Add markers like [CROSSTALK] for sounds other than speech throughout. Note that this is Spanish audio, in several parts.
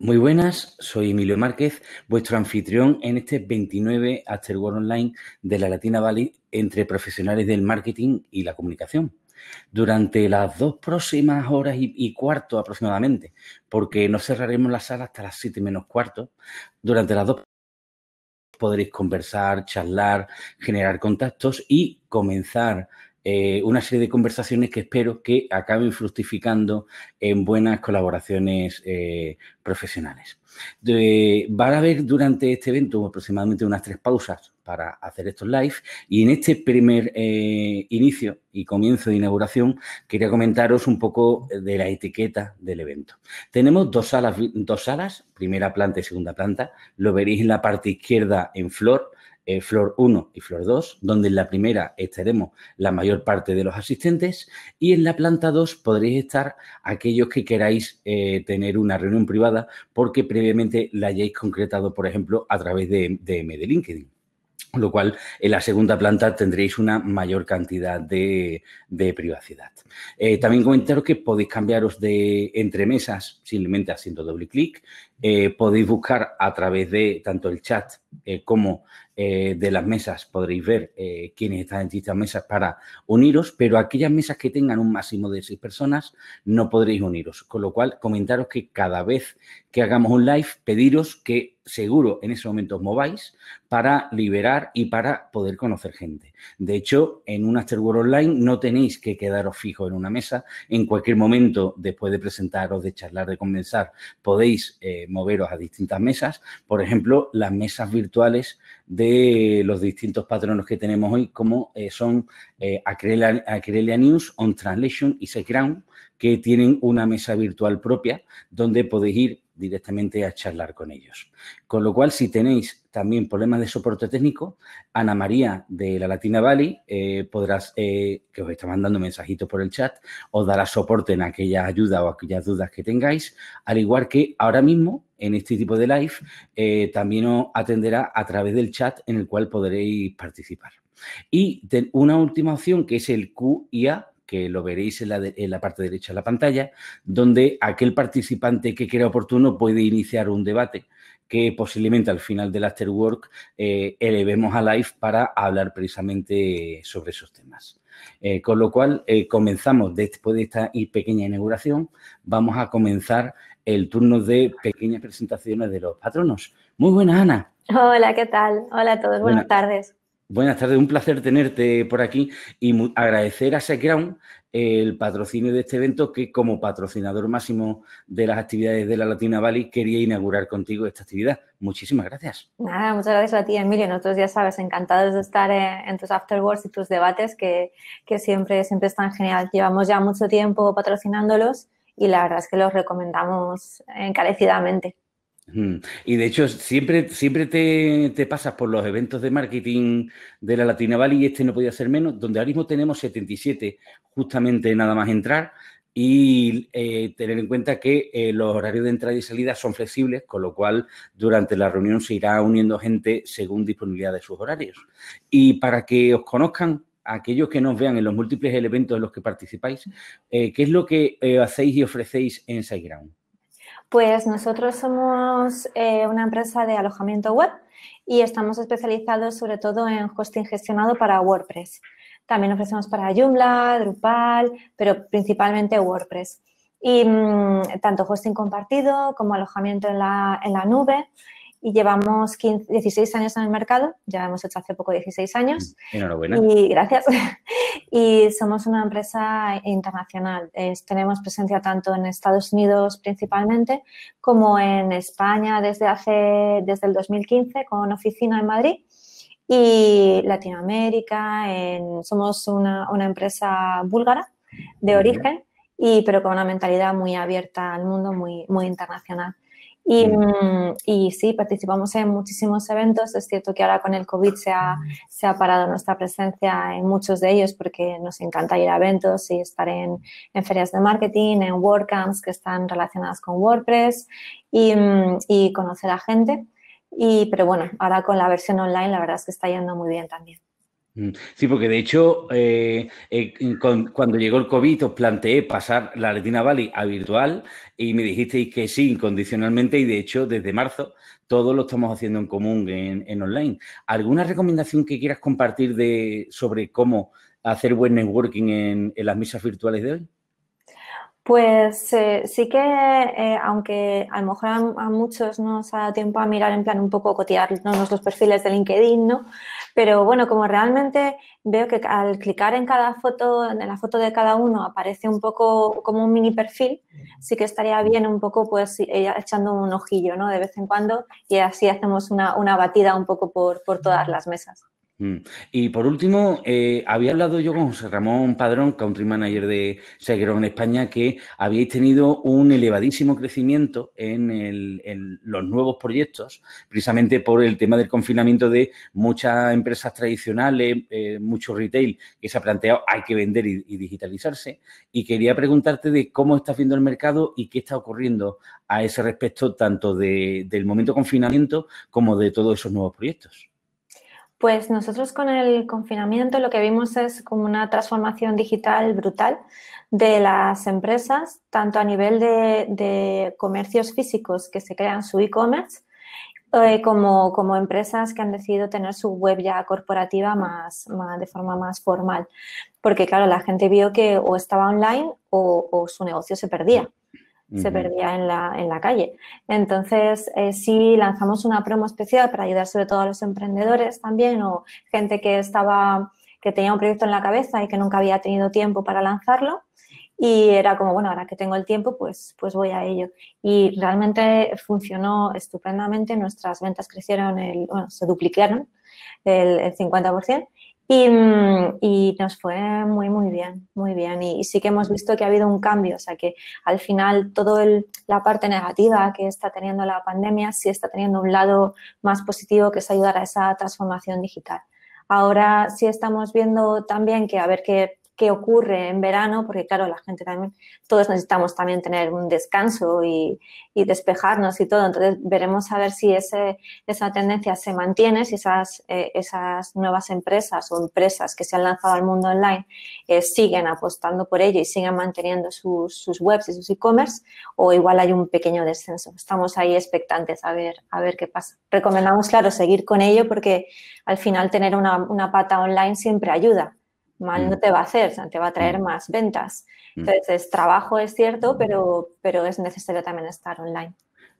Muy buenas, soy Emilio Márquez, vuestro anfitrión en este 29 After Work Online de la Latina Valley entre profesionales del marketing y la comunicación. Durante las dos próximas horas y, cuarto aproximadamente, porque no cerraremos la sala hasta las siete menos cuarto, durante las dos podréis conversar, charlar, generar contactos y comenzar eh, una serie de conversaciones que espero que acaben fructificando en buenas colaboraciones eh, profesionales. va a haber durante este evento aproximadamente unas tres pausas para hacer estos live y en este primer eh, inicio y comienzo de inauguración quería comentaros un poco de la etiqueta del evento. Tenemos dos salas, dos salas, primera planta y segunda planta, lo veréis en la parte izquierda en flor, eh, Flor 1 y Flor 2, donde en la primera estaremos la mayor parte de los asistentes y en la planta 2 podréis estar aquellos que queráis eh, tener una reunión privada porque previamente la hayáis concretado, por ejemplo, a través de, de, de LinkedIn lo cual en la segunda planta tendréis una mayor cantidad de, privacidad. Eh, también comentaros que podéis cambiaros de entre mesas simplemente haciendo doble clic. Podéis buscar a través de tanto el chat como de las mesas, podréis ver quiénes están en distintas mesas para uniros, pero aquellas mesas que tengan un máximo de seis personas no podréis uniros. Con lo cual, comentaros que cada vez que hagamos un live, pediros que seguro en ese momento os mováis para liberar y para poder conocer gente. De hecho, en un Afterworld Online no tenéis que quedaros fijos en una mesa. En cualquier momento, después de presentaros, de charlar, de conversar, podéis eh, moveros a distintas mesas. Por ejemplo, las mesas virtuales de los distintos patronos que tenemos hoy, como eh, son eh, Acrelia, News, On Translation y SiteGround, que tienen una mesa virtual propia donde podéis ir directamente a charlar con ellos. Con lo cual, si tenéis también problemas de soporte técnico, Ana María de la Latina Valley eh, podrás, eh, que os está mandando mensajitos por el chat, os dará soporte en aquella ayuda o aquellas dudas que tengáis, al igual que ahora mismo en este tipo de live eh, también os atenderá a través del chat en el cual podréis participar. Y una última opción que es el QIA, que lo veréis en la, parte derecha de la pantalla, donde aquel participante que crea oportuno puede iniciar un debate que posiblemente al final del afterwork eh, elevemos a live para hablar precisamente sobre esos temas. Eh, con lo cual, eh, comenzamos después de esta pequeña inauguración, vamos a comenzar el turno de pequeñas presentaciones de los patronos. Muy buenas, Ana. Hola, ¿qué tal? Hola a todos, buenas tardes. Buenas tardes, un placer tenerte por aquí y agradecer a SecGround el patrocinio de este evento que como patrocinador máximo de las actividades de la Latina Valley quería inaugurar contigo esta actividad. Muchísimas gracias. Nada, muchas gracias a ti, Emilio. Nosotros ya sabes, encantados de estar en, tus afterworks y tus debates que, que, siempre, siempre están genial. Llevamos ya mucho tiempo patrocinándolos y la verdad es que los recomendamos encarecidamente. Y de hecho, siempre, siempre te, pasas por los eventos de marketing de la Latina Valley y este no podía ser menos, donde ahora mismo tenemos 77, justamente nada más entrar, y eh, tener en cuenta que eh, los horarios de entrada y salida son flexibles, con lo cual durante la reunión se irá uniendo gente según disponibilidad de sus horarios. Y para que os conozcan aquellos que nos vean en los múltiples eventos en los que participáis, eh, ¿qué es lo que hacéis y ofrecéis en SiteGround? Pues nosotros somos eh, una empresa de alojamiento web y estamos especializados sobre todo en hosting gestionado para WordPress. También ofrecemos para Joomla, Drupal, pero principalmente WordPress. Y mm, tanto hosting compartido como alojamiento en la, en la nube y llevamos 16 años en el mercado, ya hemos hecho hace poco 16 años. Mm, enhorabuena. Y gracias. [LAUGHS] y somos una empresa internacional. tenemos presencia tanto en Estados Unidos principalmente como en España desde hace desde el 2015 con oficina en Madrid y Latinoamérica. somos una, una, empresa búlgara de origen y pero con una mentalidad muy abierta al mundo, muy, muy internacional. Mm, y, sí, participamos en muchísimos eventos. Es cierto que ahora con el COVID se ha, se ha, parado nuestra presencia en muchos de ellos porque nos encanta ir a eventos y estar en, en ferias de marketing, en WordCamps que están relacionadas con WordPress y, mm, y, conocer a gente. Y, pero bueno, ahora con la versión online la verdad es que está yendo muy bien también. Mm, sí, porque de hecho, eh, eh, cuando llegó el COVID os planteé pasar la Retina Valley a virtual y me dijisteis que sí, incondicionalmente, y de hecho, desde marzo, todo lo estamos haciendo en común en, online. ¿Alguna recomendación que quieras compartir de, sobre cómo hacer buen networking en, las misas virtuales de hoy? Pues eh, sí que, aunque a lo mejor a, muchos no nos ha dado tiempo a mirar en plan un poco cotearnos los perfiles de LinkedIn, ¿no? Pero bueno, como realmente veo que al clicar en cada foto, en la foto de cada uno, aparece un poco como un mini perfil, sí que estaría bien un poco pues echando un ojillo, ¿no? De vez en cuando y así hacemos una, una batida un poco por, por todas las mesas. Mm. Y por último, eh, había hablado yo con José Ramón Padrón, country manager de Seguero en España, que habíais tenido un elevadísimo crecimiento en, los nuevos proyectos, precisamente por el tema del confinamiento de muchas empresas tradicionales, eh, mucho retail que se ha planteado hay que vender y, digitalizarse. Y quería preguntarte de cómo estás viendo el mercado y qué está ocurriendo a ese respecto, tanto del momento confinamiento como de todos esos nuevos proyectos. Pues nosotros con el confinamiento lo que vimos es como una transformación digital brutal de las empresas, tanto a nivel de, comercios físicos que se crean su e-commerce, eh, como, como, empresas que han decidido tener su web ya corporativa más, de forma más formal. Porque claro, la gente vio que o estaba online o su negocio se perdía se perdía en la, en la calle. Entonces, eh, sí lanzamos una promo especial para ayudar sobre todo a los emprendedores también o gente que estaba, que tenía un proyecto en la cabeza y que nunca había tenido tiempo para lanzarlo. Y era como, bueno, ahora que tengo el tiempo, pues, pues voy a ello. Y realmente funcionó estupendamente. Nuestras ventas crecieron, el, bueno, se duplicaron el, el 50%. Mm, y, nos fue muy, muy bien, muy bien. Y, sí que hemos visto que ha habido un cambio, o sea que al final toda la parte negativa que está teniendo la pandemia sí está teniendo un lado más positivo que es ayudar a esa transformación digital. Ahora sí estamos viendo también que a ver qué qué ocurre en verano, porque claro, la gente también, todos necesitamos también tener un descanso y, despejarnos y todo. Entonces veremos a ver si esa tendencia se mantiene, si esas, eh, esas nuevas empresas o empresas que se han lanzado al mundo online eh, siguen apostando por ello y siguen manteniendo sus, webs y sus e-commerce o igual hay un pequeño descenso. Estamos ahí expectantes a ver, a ver qué pasa. Recomendamos, claro, seguir con ello porque al final tener una pata online siempre ayuda mal no mm. te va a hacer, te va a traer mm. más ventas. Mm. Entonces, trabajo es cierto, pero, pero es necesario también estar online.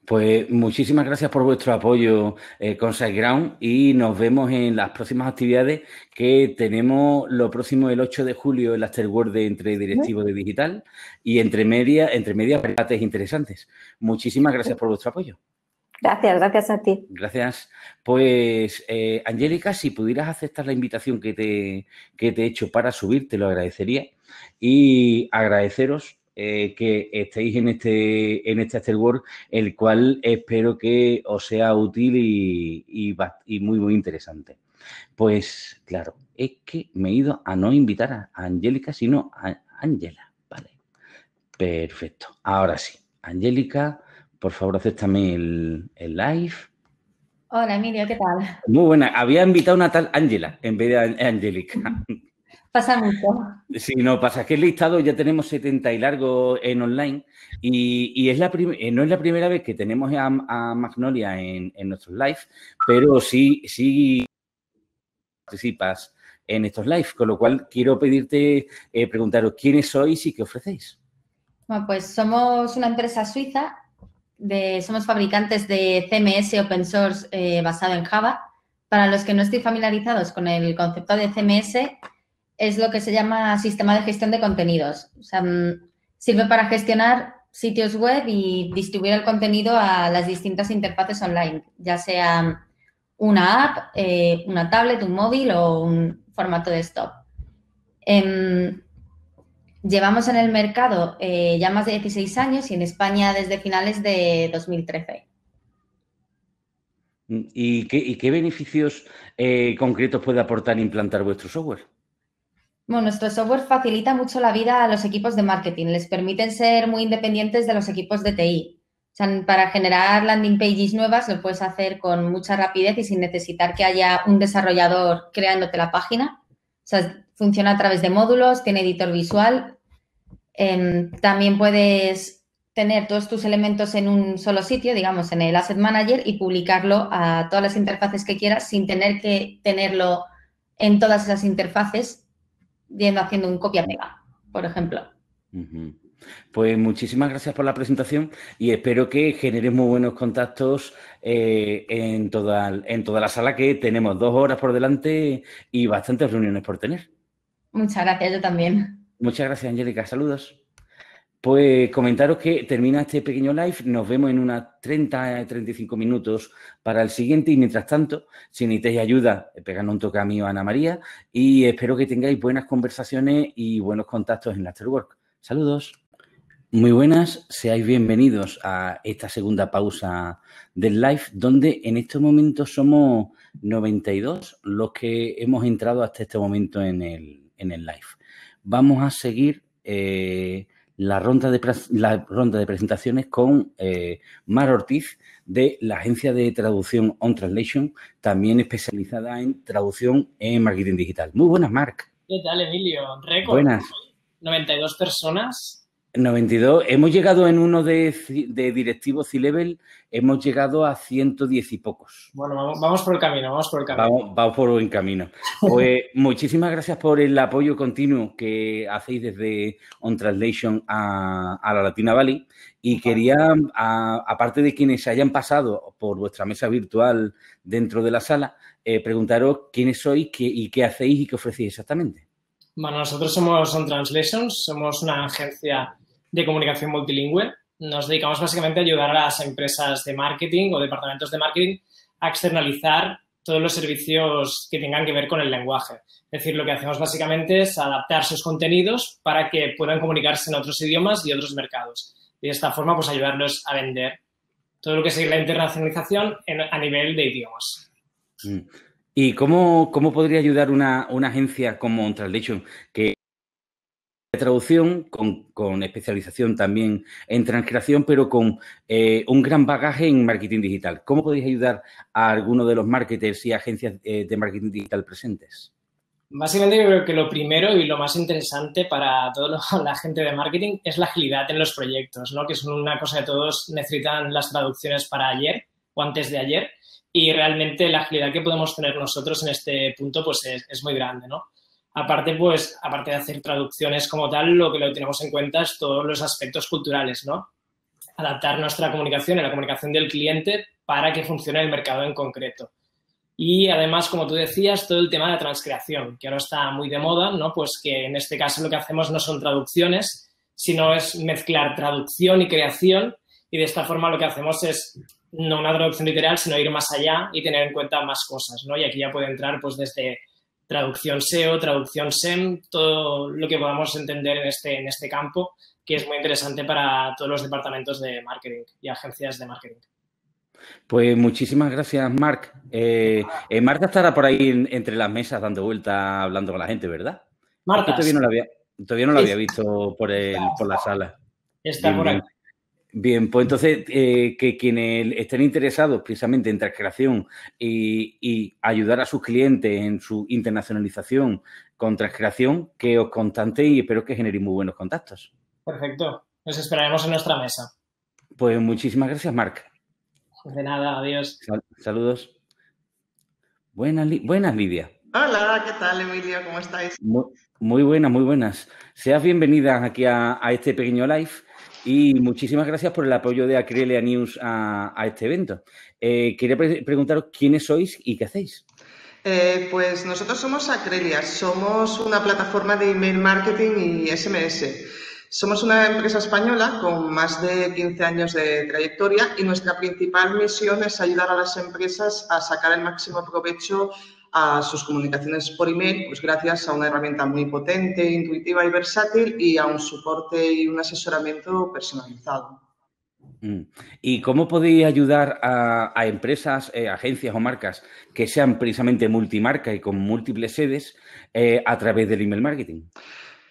Pues muchísimas gracias por vuestro apoyo eh, con SiteGround y nos vemos en las próximas actividades que tenemos lo próximo el 8 de julio el Afterword de entre directivos de digital y entre media, entre media debates interesantes. Muchísimas gracias por vuestro apoyo. Gracias, gracias a ti. Gracias. Pues, eh, Angélica, si pudieras aceptar la invitación que te, te he hecho para subir, te lo agradecería. Y agradeceros eh, que estéis en este, en este Afterwork, el cual espero que os sea útil y, y, muy, muy interesante. Pues, claro, es que me he ido a no invitar a Angélica, sino a Angela. Vale. Perfecto. Ahora sí. Angélica por favor, acéptame el, el live. Hola, Emilio, ¿qué tal? Muy buena. Había invitado a una tal Ángela en vez de Angélica. Pasa mucho. Sí, no, pasa que el listado ya tenemos 70 y largo en online y, es la eh, no es la primera vez que tenemos a, Magnolia en, nuestros live, pero sí, sí participas en estos live, con lo cual quiero pedirte, eh, preguntaros quiénes sois y qué ofrecéis. Bueno, pues somos una empresa suiza somos fabricantes de CMS open source eh, basado en Java. Para los que no estén familiarizados con el concepto de CMS, es lo que se llama sistema de gestión de contenidos. O sea, mm, sirve para gestionar sitios web y distribuir el contenido a las distintas interfaces online, ya sea una app, eh, una tablet, un móvil o un formato desktop. Em, Llevamos en el mercado eh, ya más de 16 años y en España desde finales de 2013. ¿Y qué, beneficios eh, concretos puede aportar implantar vuestro software? Bueno, nuestro software facilita mucho la vida a los equipos de marketing, les permiten ser muy independientes de los equipos de TI. O sea, para generar landing pages nuevas lo puedes hacer con mucha rapidez y sin necesitar que haya un desarrollador creándote la página. sea, funciona a través de módulos, tiene editor visual. Em, también puedes tener todos tus elementos en un solo sitio, digamos, en el Asset Manager y publicarlo a todas las interfaces que quieras sin tener que tenerlo en todas esas interfaces, yendo haciendo un copia-pega, por ejemplo. Pues muchísimas gracias por la presentación y espero que genere muy buenos contactos eh, en, toda, en toda la sala que tenemos dos horas por delante y bastantes reuniones por tener. Muchas gracias, yo también. Muchas gracias, Angélica. Saludos. Pues comentaros que termina este pequeño live, nos vemos en unas 30-35 minutos para el siguiente y mientras tanto, si necesitáis ayuda, pegando un toque a mí o a Ana María y espero que tengáis buenas conversaciones y buenos contactos en Afterwork. Saludos. Muy buenas, seáis bienvenidos a esta segunda pausa del live, donde en estos momentos somos 92 los que hemos entrado hasta este momento en el, live. Vamos a seguir eh, la, ronda de, la ronda de presentaciones con eh, Mar Ortiz de la agencia de traducción On Translation, también especializada en traducción en marketing digital. Muy buenas, Marc. ¿Qué tal, Emilio? Récord. Buenas. 92 personas 92. Hemos llegado en uno de, de directivos C-Level, hemos llegado a 110 y pocos. Bueno, vamos, por el camino, vamos por el camino. Vamos, por buen camino. Pues [LAUGHS] muchísimas gracias por el apoyo continuo que hacéis desde On Translation a, la Latina Valley. Y quería, aparte de quienes hayan pasado por vuestra mesa virtual dentro de la sala, eh, preguntaros quiénes sois qué, y qué hacéis y qué ofrecéis exactamente. Bueno, nosotros somos On Translation, somos una agencia de comunicación multilingüe. Nos dedicamos básicamente a ayudar a las empresas de marketing o departamentos de marketing a externalizar todos los servicios que tengan que ver con el lenguaje. Es decir, lo que hacemos básicamente es adaptar sus contenidos para que puedan comunicarse en otros idiomas y otros mercados. Y de esta forma, pues ayudarlos a vender todo lo que es la internacionalización a nivel de idiomas. Mm. ¿Y cómo, cómo podría ayudar una, una agencia como Translation que traducción, con, especialización también en transcreación, pero con eh, un gran bagaje en marketing digital. ¿Cómo podéis ayudar a alguno de los marketers y agencias eh, de marketing digital presentes? Básicamente yo creo que lo primero y lo más interesante para toda [LAUGHS] la gente de marketing es la agilidad en los proyectos, ¿no? que es una cosa que todos necesitan las traducciones para ayer o antes de ayer y realmente la agilidad que podemos tener nosotros en este punto pues es, es muy grande, ¿no? Aparte, pues, aparte de hacer traducciones como tal, lo que lo tenemos en cuenta es todos los aspectos culturales, ¿no? Adaptar nuestra comunicación y la comunicación del cliente para que funcione el mercado en concreto. Y además, como tú decías, todo el tema de la transcreación, que ahora está muy de moda, ¿no? Pues que en este caso lo que hacemos no son traducciones, sino es mezclar traducción y creación y de esta forma lo que hacemos es no una traducción literal, sino ir más allá y tener en cuenta más cosas, ¿no? Y aquí ya puede entrar pues desde traducción SEO, traducción SEM, todo lo que podamos entender en este, en este campo, que es muy interesante para todos los departamentos de marketing y agencias de marketing. Pues muchísimas gracias, Marc. Eh, eh, Marta estará por ahí entre las mesas dando vueltas, hablando con la gente, ¿verdad? Marta. Todavía no la había, todavía no la había visto por, el, por la sala. Está por ahí. Bien, pues entonces eh, que quienes estén interesados precisamente en transcreación y, ayudar a sus clientes en su internacionalización con transcreación, que os constanteis y espero que generéis muy buenos contactos. Perfecto, nos esperaremos en nuestra mesa. Pues muchísimas gracias, Marc. De nada, adiós. saludos. Buenas, buenas, Lidia. Hola, ¿qué tal, Emilio? ¿Cómo estáis? Muy, buenas, muy buenas. Seas bienvenida aquí a este pequeño live y muchísimas gracias por el apoyo de Acrelia News a, este evento. Eh, quería preguntaros quiénes sois y qué hacéis. Eh, pues nosotros somos Acrelia, somos una plataforma de email marketing y SMS. Somos una empresa española con más de 15 años de trayectoria y nuestra principal misión es ayudar a las empresas a sacar el máximo provecho a sus comunicaciones por email, pues gracias a una herramienta muy potente, intuitiva y versátil y a un soporte y un asesoramiento personalizado. Mm. ¿Y cómo podéis ayudar a, empresas, eh, agencias o marcas que sean precisamente multimarca y con múltiples sedes eh, a través del email marketing?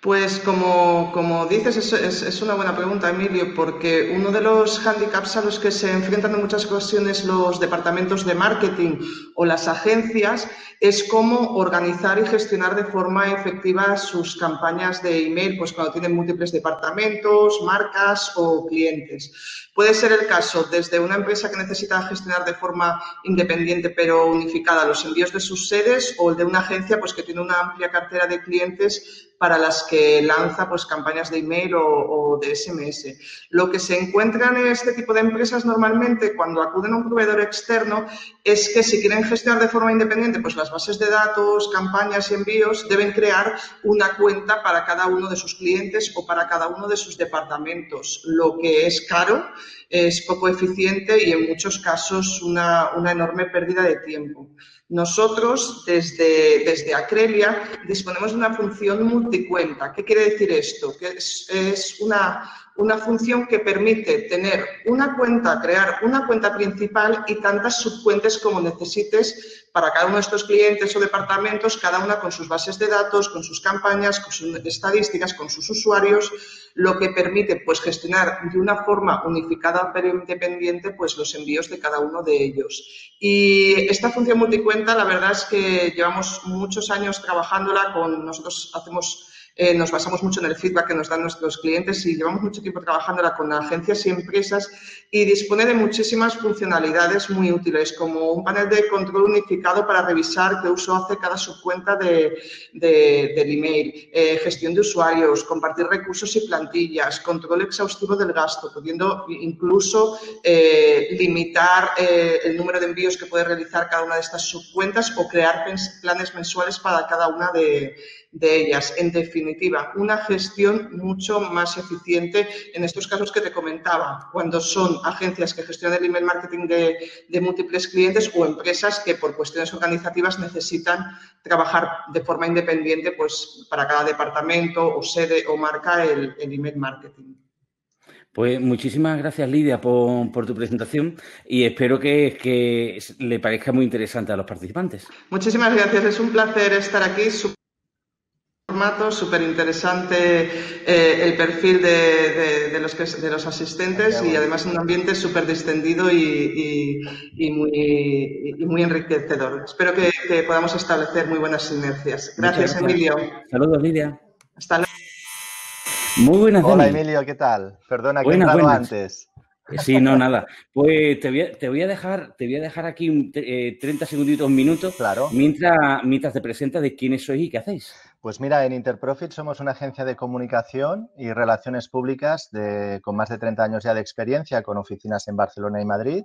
Pues como, como dices, es, es, una buena pregunta, Emilio, porque uno de los hándicaps a los que se enfrentan en muchas ocasiones los departamentos de marketing o las agencias es cómo organizar y gestionar de forma efectiva sus campañas de email, pues cuando tienen múltiples departamentos, marcas o clientes. Puede ser el caso desde una empresa que necesita gestionar de forma independiente pero unificada los envíos de sus sedes o el de una agencia pues que tiene una amplia cartera de clientes para las que lanza pues, campañas de email o, de SMS. Lo que se encuentran en este tipo de empresas normalmente cuando acuden a un proveedor externo es que si quieren gestionar de forma independiente pues, las bases de datos, campañas y envíos, deben crear una cuenta para cada uno de sus clientes o para cada uno de sus departamentos, lo que es caro, es poco eficiente y en muchos casos una, una enorme pérdida de tiempo. Nosotros, desde, desde Acrelia, disponemos de una función multicuenta. ¿Qué quiere decir esto? Que es, es una, una función que permite tener una cuenta, crear una cuenta principal y tantas subcuentas como necesites para cada uno de estos clientes o departamentos, cada una con sus bases de datos, con sus campañas, con sus estadísticas, con sus usuarios, lo que permite pues gestionar de una forma unificada pero independiente pues los envíos de cada uno de ellos. Y esta función multicuenta, la verdad es que llevamos muchos años trabajándola con nosotros hacemos eh, nos basamos mucho en el feedback que nos dan nuestros clientes y llevamos mucho tiempo trabajándola con agencias y empresas y dispone de muchísimas funcionalidades muy útiles, como un panel de control unificado para revisar qué uso hace cada subcuenta de, del email, eh, gestión de usuarios, compartir recursos y plantillas, control exhaustivo del gasto, pudiendo incluso eh, limitar el número de envíos que puede realizar cada una de estas subcuentas o crear planes mensuales para cada una de de ellas. En definitiva, una gestión mucho más eficiente en estos casos que te comentaba, cuando son agencias que gestionan el email marketing de, múltiples clientes o empresas que por cuestiones organizativas necesitan trabajar de forma independiente pues, para cada departamento o sede o marca el, email marketing. Pues muchísimas gracias, Lidia, por, tu presentación y espero que, que, le parezca muy interesante a los participantes. Muchísimas gracias, es un placer estar aquí formato, súper interesante eh, el perfil de, los de los asistentes y además un ambiente súper distendido y, muy, muy, enriquecedor. Espero que, podamos establecer muy buenas sinergias. Gracias, Emilio. Saludos, Lidia. Hasta luego. Muy buenas, Hola, Emilio, ¿qué tal? Perdona que he entrado antes. Sí, no, nada. Pues te voy a, dejar, te voy a dejar aquí 30 eh, segunditos, un minuto, claro. mientras, mientras te presentas de quiénes sois y qué hacéis. Pues mira, en Interprofit somos una agencia de comunicación y relaciones públicas con más de 30 años ya de experiencia, con oficinas en Barcelona y Madrid.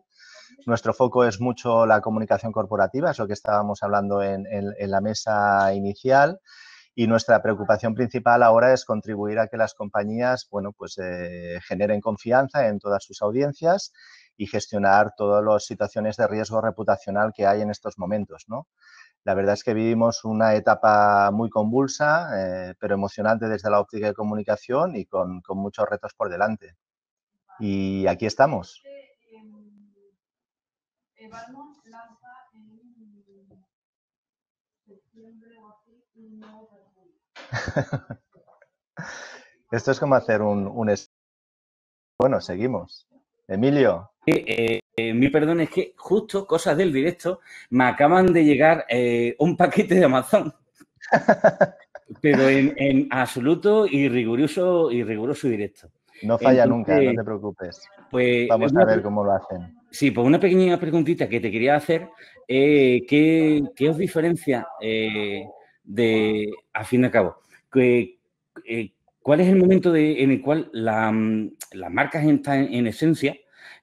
Nuestro foco es mucho la comunicación corporativa, es lo que estábamos hablando en, la mesa inicial. Y nuestra preocupación principal ahora es contribuir a que las compañías, bueno, pues eh, generen confianza en todas sus audiencias y gestionar todas las situaciones de riesgo reputacional que hay en estos momentos, ¿no? La verdad es que vivimos una etapa muy convulsa, eh, pero emocionante desde la óptica de comunicación y con, muchos retos por delante. Y aquí estamos. [LAUGHS] Esto es como hacer un, un... Bueno, seguimos. Emilio. Eh, eh, mi perdón es que justo cosas del directo me acaban de llegar eh, un paquete de Amazon. [LAUGHS] Pero en, absoluto y riguroso y riguroso directo. No falla nunca, no te preocupes. Pues, Vamos a ver cómo lo hacen. Sí, pues una pequeña preguntita que te quería hacer. ¿qué, os diferencia de, a fin de cabo, cuál es el momento en el cual mm, las marcas están en esencia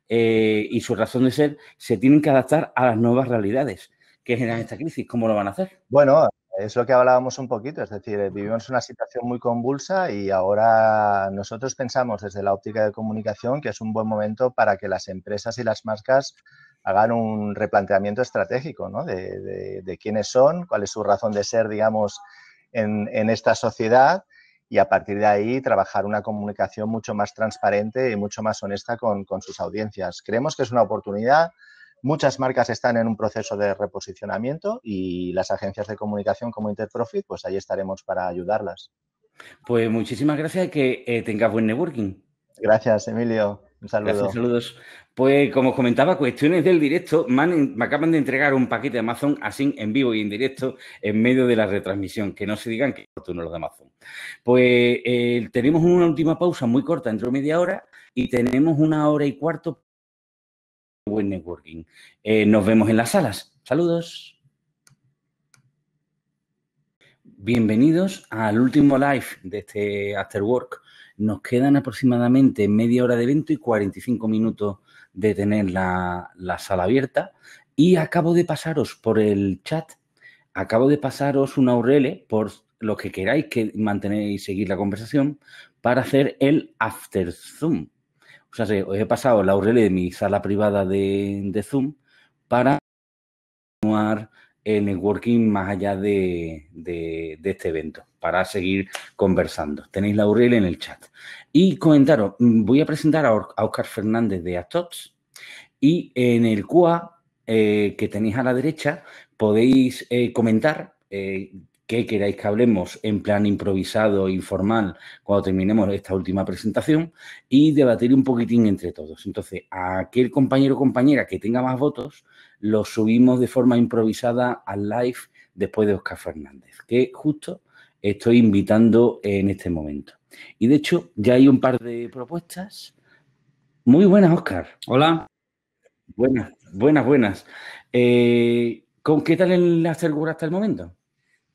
eh, y su razón de ser se tienen que adaptar a las nuevas realidades que generan esta crisis. ¿Cómo lo van a hacer? Bueno, es lo que hablábamos un poquito, es decir, eh, vivimos una situación muy convulsa y ahora nosotros pensamos desde la óptica de comunicación que es un buen momento para que las empresas y las marcas hagan un replanteamiento estratégico ¿no? de, quiénes son, cuál es su razón de ser, digamos, en, en esta sociedad y a partir de ahí trabajar una comunicación mucho más transparente y mucho más honesta con, sus audiencias. Creemos que es una oportunidad. Muchas marcas están en un proceso de reposicionamiento y las agencias de comunicación como Interprofit, pues ahí estaremos para ayudarlas. Pues muchísimas gracias y que eh, tengas buen networking. Gracias, Emilio. Un saludo. Gracias, saludos. Pues como os comentaba, cuestiones del directo, me, acaban de entregar un paquete de Amazon así en vivo y en directo en medio de la retransmisión, que no se digan que no los de Amazon. Pues eh, tenemos una última pausa muy corta, dentro de media hora, y tenemos una hora y cuarto buen networking. Eh, nos vemos en las salas. Saludos. Bienvenidos al último live de este After Work. Nos quedan aproximadamente media hora de evento y 45 minutos de tener la, la sala abierta. Y acabo de pasaros por el chat, acabo de pasaros una URL por lo que queráis que mantener y seguir la conversación para hacer el After Zoom. O sea, os he pasado la URL de mi sala privada de, Zoom para continuar el networking más allá de, este evento, para seguir conversando. Tenéis la URL en el chat. Y comentaros, mm, voy a presentar a, Oscar Fernández de Atots y en el QA eh, que tenéis a la derecha podéis eh, comentar eh, qué queráis que hablemos en plan improvisado, informal, cuando terminemos esta última presentación y debatir un poquitín entre todos. Entonces, aquel compañero o compañera que tenga más votos, lo subimos de forma improvisada al live después de Oscar Fernández, que justo estoy invitando en este momento. Y de hecho, ya hay un par de propuestas. Muy buenas, Oscar. Hola. Buenas, buenas, buenas. Eh, ¿Con qué tal el Acergur hasta el momento?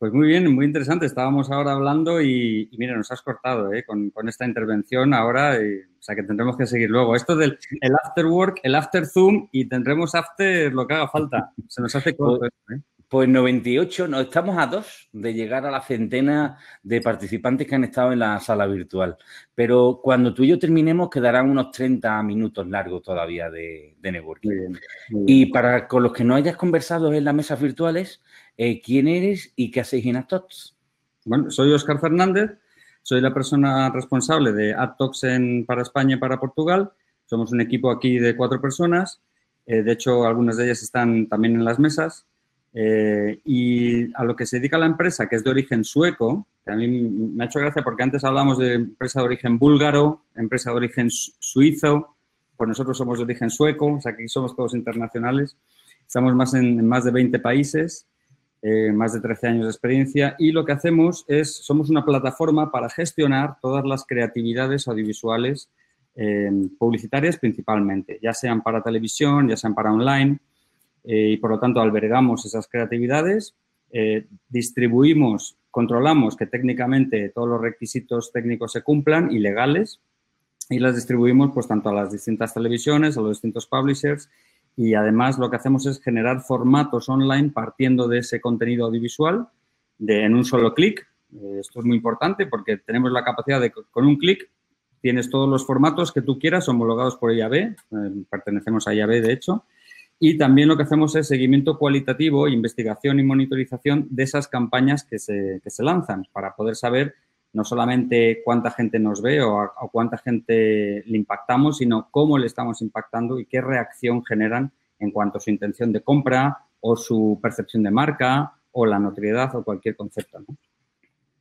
Pues muy bien, muy interesante. Estábamos ahora hablando y, mira, nos has cortado ¿eh? con, esta intervención ahora, o sea que tendremos que seguir luego. Esto del el after work, el after zoom y tendremos after lo que haga falta. Se nos hace corto. Pues, ¿eh? Pues 98, no, estamos a dos de llegar a la centena de participantes que han estado en la sala virtual. Pero cuando tú y yo terminemos quedarán unos 30 minutos largos todavía de, networking. Y para con los que no hayas conversado en las mesas virtuales, eh, ¿quién eres y qué hacéis en AdTalks? Bueno, soy Oscar Fernández, soy la persona responsable de AdTalks para España y para Portugal. Somos un equipo aquí de cuatro personas. Eh, de hecho, algunas de ellas están también en las mesas. Eh, y a lo que se dedica la empresa, que es de origen sueco, que a mí me ha hecho gracia porque antes hablamos de empresa de origen búlgaro, empresa de origen suizo, pues nosotros somos de origen sueco, o sea aquí somos todos internacionales. Estamos más en más de 20 países eh, más de 13 años de experiencia y lo que hacemos es, somos una plataforma para gestionar todas las creatividades audiovisuales eh, publicitarias principalmente, ya sean para televisión, ya sean para online eh, y por lo tanto albergamos esas creatividades, distribuimos, controlamos que técnicamente todos los requisitos técnicos se cumplan y legales y las distribuimos pues tanto a las distintas televisiones, a los distintos publishers y además lo que hacemos es generar formatos online partiendo de ese contenido audiovisual de, en un solo clic. Eh, esto es muy importante porque tenemos la capacidad de con un clic tienes todos los formatos que tú quieras homologados por IAB, eh, pertenecemos a IAB de hecho, y también lo que hacemos es seguimiento cualitativo, investigación y monitorización de esas campañas que se, que se lanzan para poder saber no solamente cuánta gente nos ve o, cuánta gente le impactamos, sino cómo le estamos impactando y qué reacción generan en cuanto a su intención de compra o su percepción de marca o la notoriedad o cualquier concepto.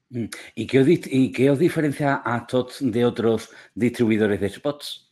Mm. ¿Y qué, os, ¿Y qué os diferencia a TOTS de otros distribuidores de spots?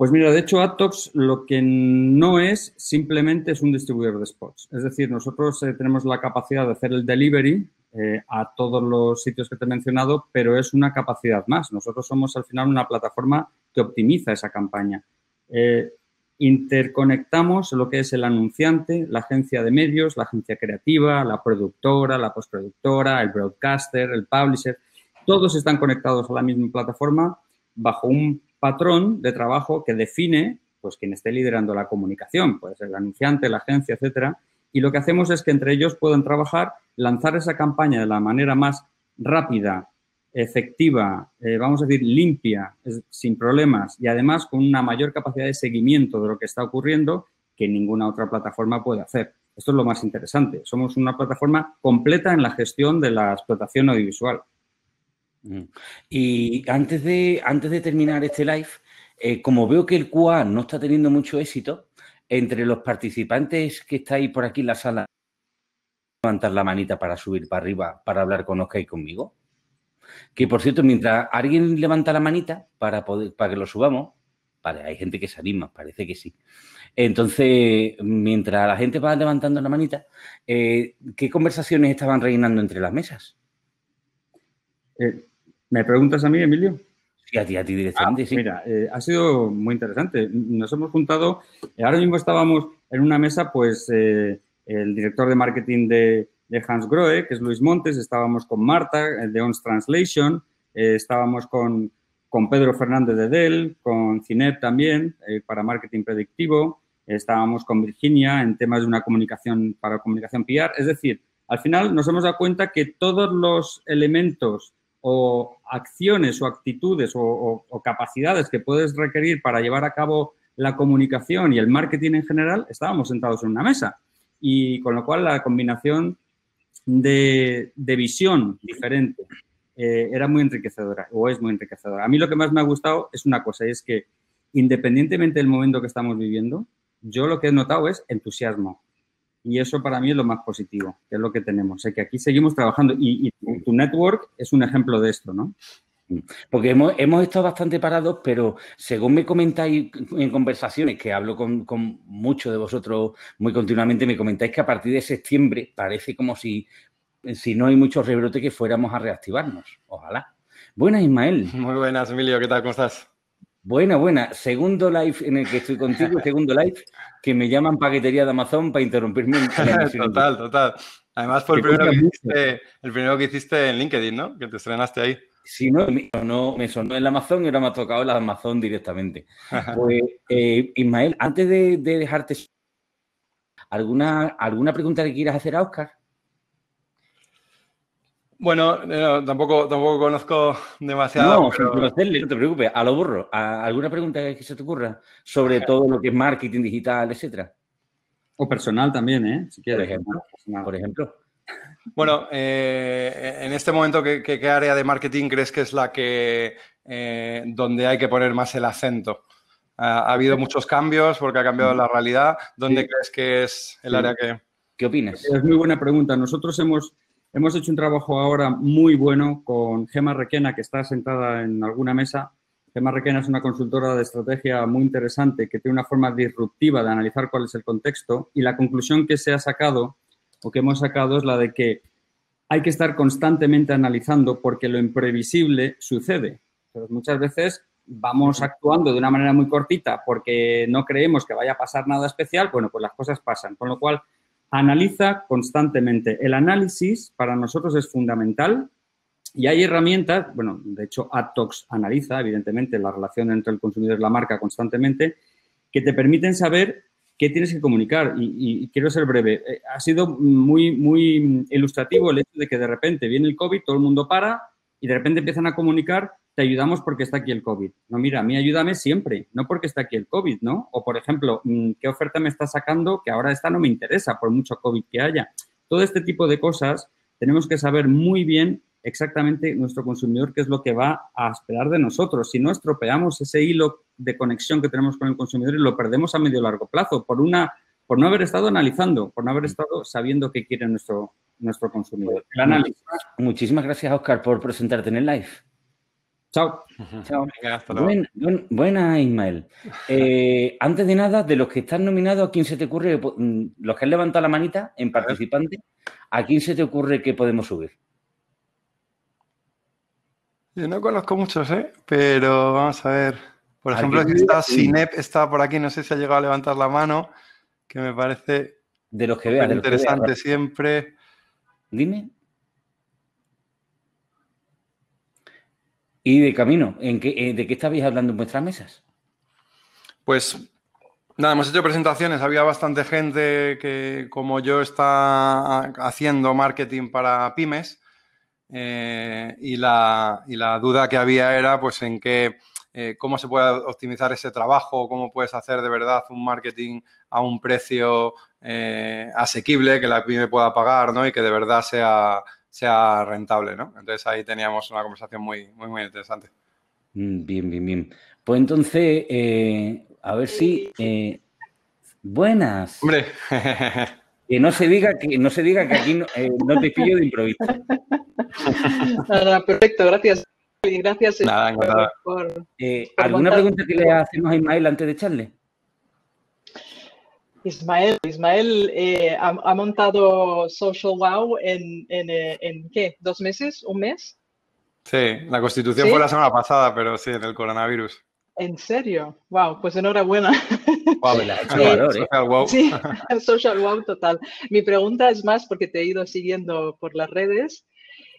Pues mira, de hecho, Atox lo que no es simplemente es un distribuidor de spots. Es decir, nosotros eh, tenemos la capacidad de hacer el delivery eh, a todos los sitios que te he mencionado, pero es una capacidad más. Nosotros somos al final una plataforma que optimiza esa campaña. Eh, interconectamos lo que es el anunciante, la agencia de medios, la agencia creativa, la productora, la postproductora, el broadcaster, el publisher. Todos están conectados a la misma plataforma bajo un patrón de trabajo que define pues quien esté liderando la comunicación, puede ser el anunciante, la agencia, etcétera, y lo que hacemos es que entre ellos puedan trabajar, lanzar esa campaña de la manera más rápida, efectiva, eh, vamos a decir, limpia, sin problemas y además con una mayor capacidad de seguimiento de lo que está ocurriendo que ninguna otra plataforma puede hacer. Esto es lo más interesante. Somos una plataforma completa en la gestión de la explotación audiovisual. Mm. Y antes de, antes de terminar este live, eh, como veo que el QA no está teniendo mucho éxito, entre los participantes que estáis por aquí en la sala, levantar la manita para subir para arriba para hablar con Oscar y conmigo. Que por cierto, mientras alguien levanta la manita para poder, para que lo subamos, vale, hay gente que se anima, parece que sí. Entonces, mientras la gente va levantando la manita, eh, ¿qué conversaciones estaban reinando entre las mesas? Eh, ¿Me preguntas a mí, Emilio? Sí, a ti, a ti directamente, Ah, sí. Mira, eh, ha sido muy interesante. Nos hemos juntado, eh, ahora mismo estábamos en una mesa, pues eh, el director de marketing de, de Hans Grohe, que es Luis Montes, estábamos con Marta, de Ons Translation, eh, estábamos con, con Pedro Fernández de Dell, con Cinep también, para marketing predictivo, estábamos con Virginia en temas de una comunicación para comunicación PR. Es decir, al final nos hemos dado cuenta que todos los elementos o acciones o actitudes o, capacidades que puedes requerir para llevar a cabo la comunicación y el marketing en general, estábamos sentados en una mesa. Y con lo cual la combinación de, de visión diferente eh, era muy enriquecedora o es muy enriquecedora. A mí lo que más me ha gustado es una cosa y es que independientemente del momento que estamos viviendo, yo lo que he notado es entusiasmo. Y eso para mí es lo más positivo, que es lo que tenemos. O que aquí seguimos trabajando y, y tu- tu network es un ejemplo de esto, ¿no? Porque hemos, hemos estado bastante parados, pero según me comentáis en conversaciones, que hablo con, con muchos de vosotros muy continuamente, me comentáis que a partir de septiembre parece como si, si no hay mucho rebrote, que fuéramos a reactivarnos. Ojalá. Buenas, Ismael. Muy buenas, Emilio, ¿qué tal? ¿Cómo estás? Buena, buena. Segundo live en el que estoy contigo, [LAUGHS] segundo live, que me llaman paquetería de Amazon para interrumpirme. en la total, total. Además fue el primero que, hiciste, el primero que hiciste en LinkedIn, ¿no? Que te estrenaste ahí. Si no, me sonó, me sonó el Amazon y ahora me ha tocado el Amazon directamente. Pues, eh, Ismael, antes de, de dejarte, ¿alguna, ¿alguna pregunta que quieras hacer a Oscar? Bueno, no, tampoco, tampoco conozco demasiado. No, sin pero- conocerle, no te preocupes, a lo burro. ¿A- ¿Alguna pregunta que se te ocurra sobre todo lo que es marketing digital, etcétera? O personal también, ¿eh? Si Por quieres. ejemplo, Personal. por ejemplo. Bueno, eh, en este momento, ¿qué, qué- qué área de marketing crees que es la que eh, donde hay que poner más el acento? Ha, ha habido muchos cambios porque ha cambiado la realidad. ¿Dónde Sí. crees que es el Sí. área que...? ¿Qué opinas? Es muy buena pregunta. Nosotros hemos, hemos hecho un trabajo ahora muy bueno con Gema Requena, que está sentada en alguna mesa. Gema Requena es una consultora de estrategia muy interesante que tiene una forma disruptiva de analizar cuál es el contexto y la conclusión que se ha sacado o que hemos sacado es la de que hay que estar constantemente analizando porque lo imprevisible sucede. Muchas veces vamos actuando de una manera muy cortita porque no creemos que vaya a pasar nada especial, bueno, pues las cosas pasan. Con lo cual, analiza constantemente. El análisis para nosotros es fundamental y hay herramientas, bueno, de hecho, AdTox analiza, evidentemente, la relación entre el consumidor y la marca constantemente, que te permiten saber qué tienes que comunicar. Y, y- quiero ser breve. Eh, ha sido muy, muy ilustrativo el hecho de que de repente viene el COVID, todo el mundo para y de repente empiezan a comunicar, te ayudamos porque está aquí el COVID. No, mira, a mí ayúdame siempre, no porque está aquí el COVID, ¿no? O, por ejemplo, mm, ¿qué oferta me está sacando que ahora esta no me interesa por mucho COVID que haya? Todo este tipo de cosas tenemos que saber muy bien exactamente nuestro consumidor qué es lo que va a esperar de nosotros. Si no estropeamos ese hilo de conexión que tenemos con el consumidor y lo perdemos a medio largo plazo por una por no haber estado analizando, por no haber estado sabiendo qué quiere nuestro, nuestro consumidor. El análisis. Muchísimas gracias, Oscar, por presentarte en el live. Chao. Chao. Venga. Buen- buen- buena, Ismael. Eh, [LAUGHS] antes de nada, de los que están nominados, ¿a quién se te ocurre? mm, Los que han levantado la manita en participante, ¿a quién se te ocurre que podemos subir? Yo no conozco muchos, ¿eh? Pero vamos a ver. Por ejemplo, aquí está. Sinep, está por aquí, no sé si ha llegado a levantar la mano, que me parece De los que veas, de los que veas. interesante siempre. Dime. Y de camino, ¿en qué, eh, ¿de qué estabais hablando en vuestras mesas? Pues nada, hemos hecho presentaciones, había bastante gente que como yo está haciendo marketing para pymes eh, y, la, y la duda que había era pues en qué, eh, cómo se puede optimizar ese trabajo, cómo puedes hacer de verdad un marketing a un precio eh, asequible que la pyme pueda pagar ¿no? y que de verdad sea, sea rentable. ¿no? Entonces ahí teníamos una conversación muy, muy, muy interesante. Mm, Bien, bien, bien. Pues entonces, eh, a ver si... eh, buenas. Hombre, [LAUGHS] Que no se diga que, no se diga que aquí no, eh, te pillo de improviso. [LAUGHS] Perfecto, gracias. Gracias eh, Nada, por, eh, ¿Alguna pregunta que le hacemos a Ismael antes de echarle? Ismael, Ismael ha, montado Social Wow en, en, ¿qué? ¿Dos meses? ¿Un mes? Sí, la constitución fue la semana pasada, pero sí, en el coronavirus. ¿En serio? Wow, pues enhorabuena. Wow, la [LAUGHS] ¿eh? social wow. Sí, [LAUGHS] social wow total. Mi pregunta es más porque te he ido siguiendo por las redes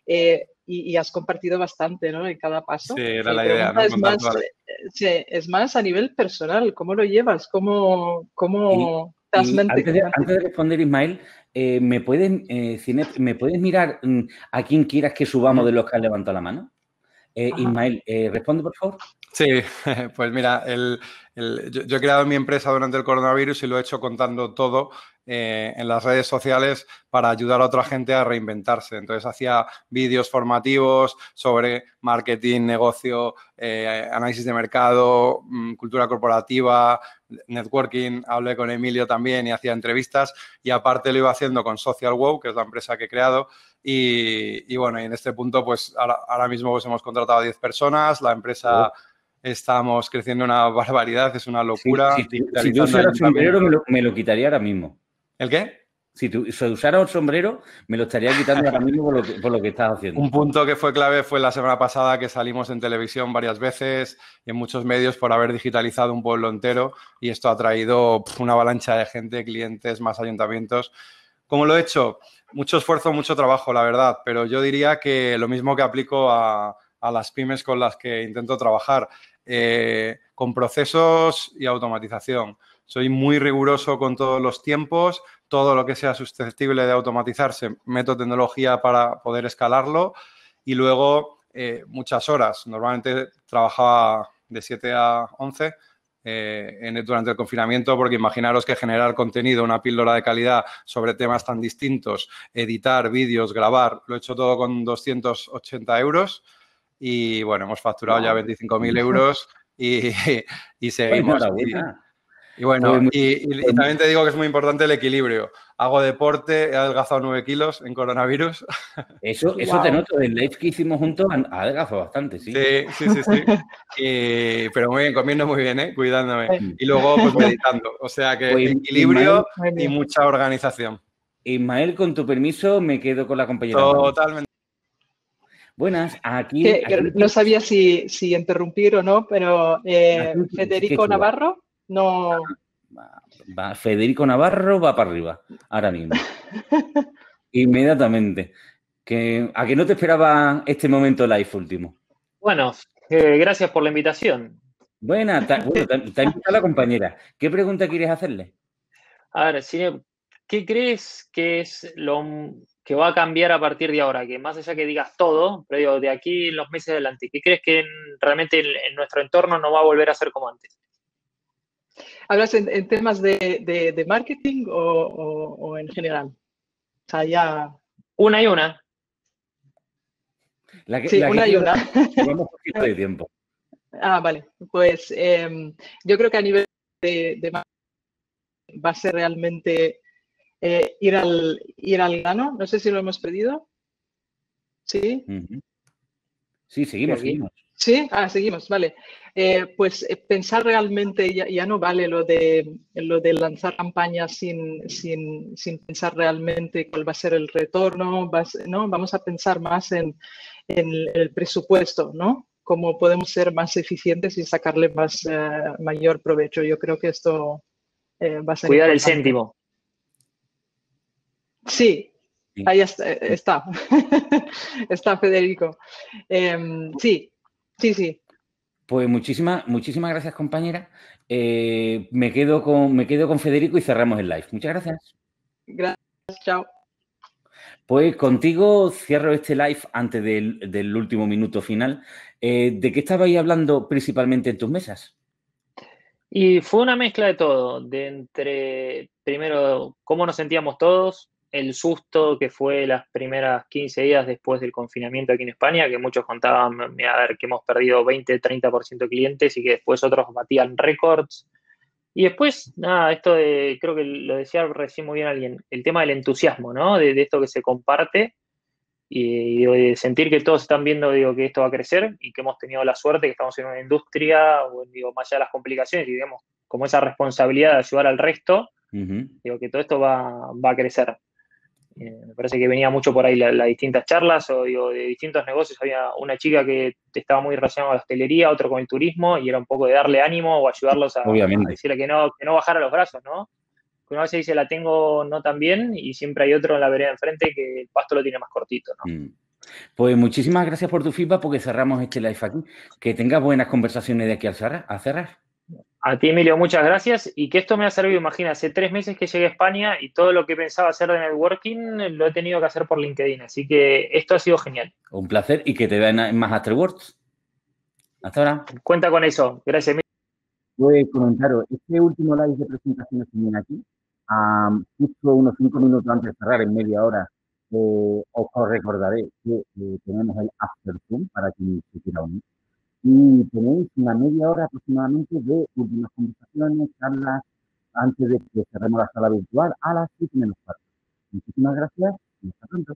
eh, y, has compartido bastante, ¿no? En cada paso. Sí, era la idea. ¿no? Es, más, eh, es más a nivel personal. ¿Cómo lo llevas? ¿Cómo, cómo antes, de, antes, de, responder, Ismael, ¿me, puedes, ¿me puedes mirar mm, a quien quieras que subamos de los que han levantado la mano? Ismael, responde por favor. Sí, [LAUGHS] pues mira, el, yo, he creado mi empresa durante el coronavirus y lo he hecho contando todo eh, en las redes sociales para ayudar a otra gente a reinventarse. Entonces hacía vídeos formativos sobre marketing, negocio, eh, análisis de mercado, mm, cultura corporativa, networking. Hablé con Emilio también y hacía entrevistas y aparte lo iba haciendo con Social Wow, que es la empresa que he creado. Y, bueno, y en este punto, pues ahora, mismo pues, hemos contratado a 10 personas, la empresa... Oh estamos creciendo una [LAUGHS] barbaridad, es una locura. si, tú usaras sombrero, me lo, quitaría ahora mismo. ¿El qué? Si tú usara un sombrero, me lo estaría quitando ahora mismo por lo, que, por lo que estás haciendo. Un punto que fue clave fue la semana pasada que salimos en televisión varias veces y en muchos medios por haber digitalizado un pueblo entero y esto ha traído una avalancha de gente, clientes, más ayuntamientos. ¿Cómo lo he hecho? Mucho esfuerzo, mucho trabajo, la verdad, pero yo diría que lo mismo que aplico a, a las pymes con las que intento trabajar. Eh, con procesos y automatización. Soy muy riguroso con todos los tiempos, todo lo que sea susceptible de automatizarse, meto tecnología para poder escalarlo y luego eh, muchas horas. Normalmente trabajaba de 7 a 11 eh, durante el confinamiento, porque imaginaros que generar contenido, una píldora de calidad sobre temas tan distintos, editar vídeos, grabar, lo he hecho todo con 280 euros y bueno, hemos facturado ya 25.000 euros y, y seguimos. y, bueno, pues y, también te digo que es muy importante el equilibrio. Hago deporte, he adelgazado 9 kilos en coronavirus. [LAUGHS] Eso, eso te noto, el live que hicimos juntos ha adelgazado bastante, sí. Sí, sí, sí, sí. pero muy bien, comiendo muy bien, ¿eh? cuidándome. Y luego, pues meditando. O sea que pues, equilibrio y mucha organización. Ismael, con tu permiso, me quedo con la compañera. Totalmente. Buenas, aquí, No sabía si, interrumpir o no, pero eh, Federico Navarro no. Federico Navarro va para arriba, ahora mismo. [LAUGHS] Inmediatamente. Que, ¿A que no te esperaba este momento live último? Bueno, eh, gracias por la invitación. Buena, [LAUGHS] te, bueno, la compañera. ¿Qué pregunta quieres hacerle? A ver, ¿qué crees que es lo que va a cambiar a partir de ahora? Que más allá que digas todo, pero digo, de aquí en los meses adelante, ¿qué crees que realmente en, nuestro entorno no va a volver a ser como antes? ¿Hablas en, temas de, marketing o, en general? O sea, ya... Una y una. sí, una y una. [LAUGHS] Poquito de tiempo. Ah, vale. Pues em, yo creo que a nivel de, de va a ser realmente eh, ir, al, ir al grano. No sé si lo hemos pedido. ¿Sí? Sí, seguimos, seguimos. Sí, ah, seguimos, vale. Eh, pues eh, pensar realmente ya, no vale lo de, lo de lanzar campañas sin, sin, sin, pensar realmente cuál va a ser el retorno, ¿no? Vamos a pensar más en, en, el presupuesto, ¿no? Cómo podemos ser más eficientes y sacarle más mayor provecho. Yo creo que esto va a ser. Cuidar el céntimo. Sí, ahí está, [LAUGHS] está, Federico. Em, sí, sí, sí. Pues muchísimas, muchísimas gracias, compañera. Eh, me, quedo con, me quedo con Federico y cerramos el live. Muchas gracias. Gracias, chao. Pues contigo cierro este live antes del, último minuto final. Eh, ¿De qué estabais hablando principalmente en tus mesas? Y fue una mezcla de todo, de entre, primero, cómo nos sentíamos todos, el susto que fue las primeras 15 días después del confinamiento aquí en España, que muchos contaban, a ver, que hemos perdido 20, 30% de clientes y que después otros batían récords. Y después, nada, esto de, creo que lo decía recién muy bien alguien, el tema del entusiasmo, ¿no? De, esto que se comparte y, de sentir que todos están viendo, digo, que esto va a crecer y que hemos tenido la suerte que estamos en una industria, o, digo, más allá de las complicaciones, y digamos, como esa responsabilidad de ayudar al resto, digo, que todo esto va, va a crecer. Eh, me parece que venía mucho por ahí las distintas charlas o digo, de distintos negocios. Había una chica que estaba muy relacionada con la hostelería, otro con el turismo, y era un poco de darle ánimo o ayudarlos a, decirle que no, que no bajara los brazos, ¿no? Una vez se dice la tengo no tan bien y siempre hay otro en la vereda enfrente que el pasto lo tiene más cortito, ¿no? Mm. Pues muchísimas gracias por tu feedback porque cerramos este live aquí. Que tengas buenas conversaciones de aquí a cerrar. A cerrar. A ti, Emilio, muchas gracias. Y que esto me ha servido, imagina, hace tres meses que llegué a España y todo lo que pensaba hacer de networking lo he tenido que hacer por LinkedIn. Así que esto ha sido genial. Un placer y que te vean más Afterwords. Hasta ahora. Cuenta con eso. Gracias, Emilio. Voy a comentaros, este último live de presentación que viene aquí, justo unos cinco minutos antes de cerrar, en media hora, eh, os recordaré que eh, tenemos el After Zoom para quien se quiera unir y tenéis una media hora aproximadamente de últimas conversaciones, charlas, antes de que cerremos la sala virtual a las 7 menos cuarto. Muchísimas gracias y hasta pronto.